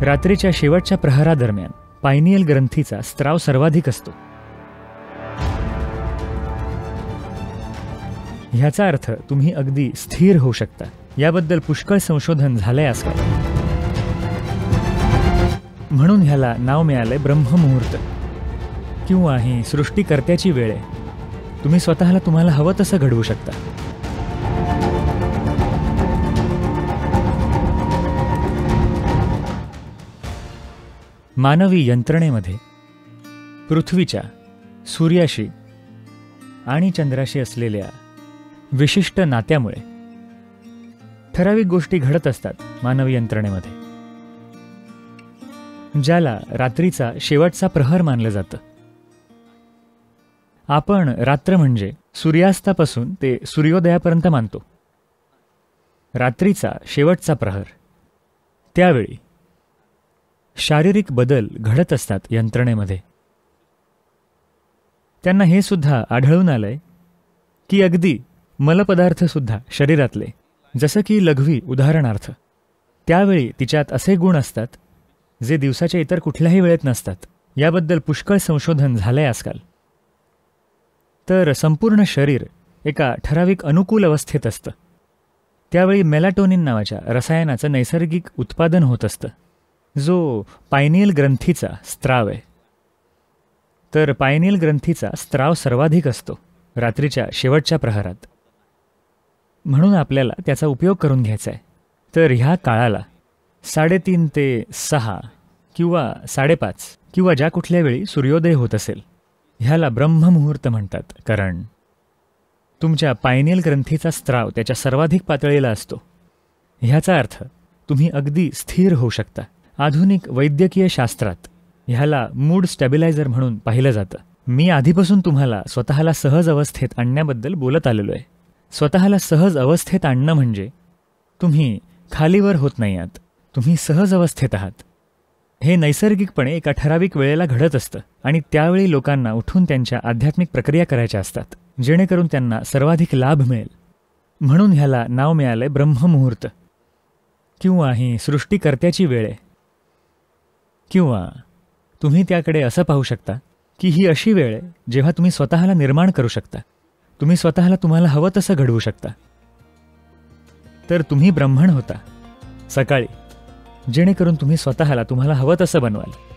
रात्रीच्या शेवटच्या प्रहारादरम्यान पायनियल ग्रंथीचा स्त्राव सर्वाधिक असतो. ह्याचा अर्थ तुम्ही अगदी स्थिर होऊ शकता. याबद्दल पुष्कळ संशोधन झालंय आजकाल. म्हणून ह्याला नाव मिळालंय ब्रह्ममुहूर्त. किंवा ही सृष्टीकर्त्याची वेळ आहे. तुम्ही स्वतःला तुम्हाला हवं तसं घडवू शकता. मानवी यंत्रणेमध्ये पृथ्वीच्या सूर्याशी आणि चंद्राशी असलेल्या विशिष्ट नात्यामुळे ठराविक गोष्टी घडत असतात मानवी यंत्रणेमध्ये ज्याला रात्रीचा शेवटचा प्रहर मानलं जातं. आपण रात्र म्हणजे सूर्यास्तापासून ते सूर्योदयापर्यंत मानतो. रात्रीचा शेवटचा प्रहर त्यावेळी शारीरिक बदल घडत असतात यंत्रणेमध्ये. त्यांना हे सुद्धा आढळून आलंय की अगदी मलपदार्थसुद्धा शरीरातले जसं की लघवी उदाहरणार्थ त्यावेळी तिच्यात असे गुण असतात जे दिवसाच्या इतर कुठल्याही वेळेत नसतात. याबद्दल पुष्कळ संशोधन झालंय आजकाल. तर संपूर्ण शरीर एका ठराविक अनुकूल अवस्थेत असतं. त्यावेळी मेलाटोनिन नावाच्या रसायनाचं नैसर्गिक उत्पादन होत असतं. जो पायनियल ग्रंथीचा स्त्राव आहे. तर पायनियल ग्रंथीचा स्त्राव सर्वाधिक असतो रात्रीच्या शेवटच्या प्रहारात. म्हणून आपल्याला त्याचा उपयोग करून घ्यायचा आहे तर ह्या काळाला साडेतीन ते सहा किंवा साडेपाच किंवा ज्या कुठल्या वेळी सूर्योदय होत असेल ह्याला ब्रह्ममुहूर्त म्हणतात. कारण तुमच्या पायनियल ग्रंथीचा स्त्राव त्याच्या सर्वाधिक पातळीला असतो. ह्याचा अर्थ तुम्ही अगदी स्थिर होऊ शकता. आधुनिक वैद्यकीय शास्त्रात ह्याला मूड स्टॅबिलायझर म्हणून पाहिलं जातं. मी आधीपासून तुम्हाला स्वतःला सहज अवस्थेत आणण्याबद्दल बोलत आलेलो आहे स्वतःला सहज अवस्थेत आणणं म्हणजे तुम्ही खालीवर होत नाही आहात. तुम्ही सहज अवस्थेत आहात. हे नैसर्गिकपणे एका ठराविक वेळेला घडत असतं आणि त्यावेळी लोकांना उठून त्यांच्या आध्यात्मिक प्रक्रिया करायच्या असतात जेणेकरून त्यांना सर्वाधिक लाभ मिळेल. म्हणून ह्याला नाव मिळालंय ब्रह्ममुहूर्त. किंवा ही सृष्टीकर्त्याची वेळ आहे. किंवा तुम्ही त्याकडे असं पाहू शकता की ही अशी वेळ आहे जेव्हा तुम्ही स्वतःला निर्माण करू शकता. तुम्ही स्वतःला तुम्हाला हवं तसं घडवू शकता. तर तुम्ही ब्रह्मण होता. सकाळी जेणेकरून तुम्ही स्वतःला तुम्हाला हवं तसं बनवाल.